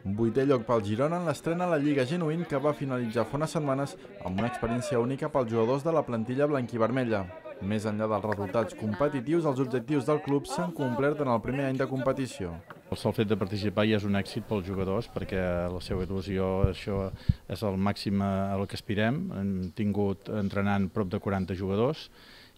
Vuitè lloc pel Girona en l'estrena a la Lliga Genuïn que va finalitzar fa unes setmanes amb una experiència única pels jugadors de la plantilla blanquivermella. Més enllà dels resultats competitius, els objectius del club s'han complert en el primer any de competició. El sol fet de participar ja és un èxit pels jugadors perquè la seva il·lusió això és el màxim a el que aspirem. Hem tingut entrenant prop de 40 jugadors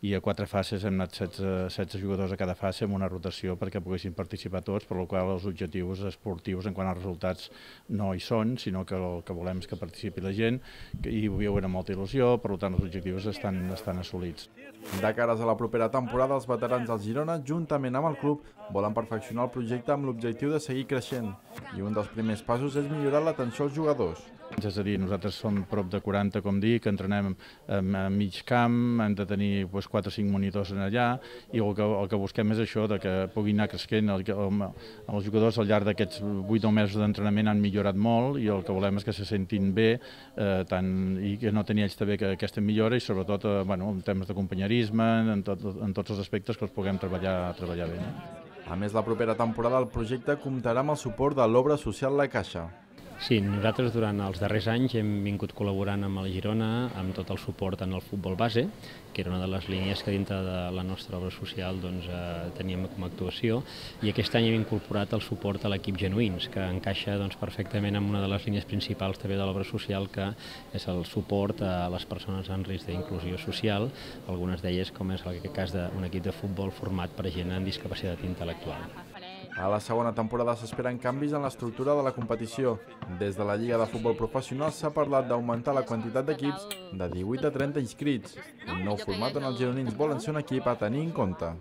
i a quatre fases hem anat 16, 16 jugadors a cada fase amb una rotació perquè poguessin participar tots, per la qual els objectius esportius en quant als resultats no hi són, sinó que el que volem és que participi la gent i ho viuen amb molta il·lusió, per tant els objectius estan, estan assolits. De cares a la propera temporada, els veterans del Girona, juntament amb el club, volen perfeccionar el projecte amb l'objectiu de seguir creixent i un dels primers passos és millorar l'atenció als jugadors. És a dir, nosaltres som prop de 40, com dic, entrenem a mig camp, hem de tenir doncs, 4 o 5 monitors en allà i el que, el que busquem és això, de que puguin anar creixent. El, el, els jugadors al llarg d'aquests 8 o 9 mesos d'entrenament han millorat molt i el que volem és que se sentin bé eh, tant, i que no tenir ells també que aquesta millora i sobretot eh, bueno, en temes de companyerisme, en, tot, en tots els aspectes que els puguem treballar, treballar bé. No? A més, la propera temporada el projecte comptarà amb el suport de l'obra social La Caixa. Sí, nosaltres durant els darrers anys hem vingut col·laborant amb el Girona amb tot el suport en el futbol base, que era una de les línies que dintre de la nostra obra social doncs, eh, teníem com a actuació, i aquest any hem incorporat el suport a l'equip Genuïns, que encaixa doncs, perfectament amb una de les línies principals també de l'obra social, que és el suport a les persones en risc d'inclusió social, algunes d'elles com és el cas d'un equip de futbol format per gent amb discapacitat intel·lectual. A la segona temporada s'esperen canvis en l'estructura de la competició. Des de la Lliga de Futbol Professional s'ha parlat d'augmentar la quantitat d'equips de 18 a 30 inscrits, un nou format on els gironins volen ser un equip a tenir en compte.